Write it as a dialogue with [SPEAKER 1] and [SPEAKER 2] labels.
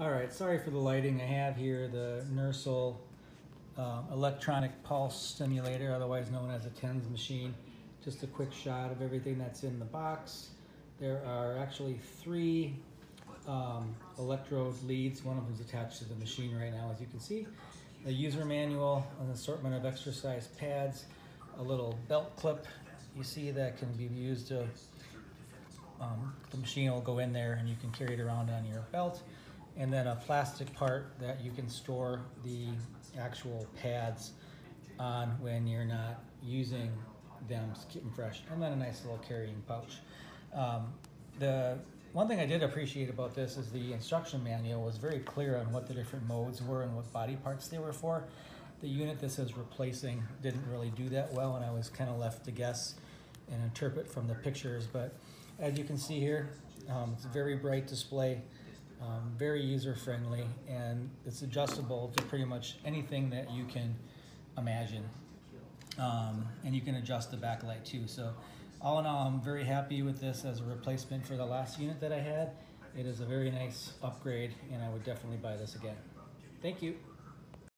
[SPEAKER 1] All right, sorry for the lighting. I have here the Nursal um, electronic pulse stimulator, otherwise known as a TENS machine. Just a quick shot of everything that's in the box. There are actually three um, electrode leads. One of them is attached to the machine right now, as you can see. The user manual, an assortment of exercise pads, a little belt clip you see that can be used to um, the machine will go in there and you can carry it around on your belt. And then a plastic part that you can store the actual pads on when you're not using them to keep them fresh. And then a nice little carrying pouch. Um, the one thing I did appreciate about this is the instruction manual was very clear on what the different modes were and what body parts they were for. The unit this is replacing didn't really do that well and I was kind of left to guess and interpret from the pictures. But as you can see here, um, it's a very bright display, um, very user friendly, and it's adjustable to pretty much anything that you can imagine. Um, and you can adjust the backlight too. So all in all, I'm very happy with this as a replacement for the last unit that I had. It is a very nice upgrade and I would definitely buy this again. Thank you.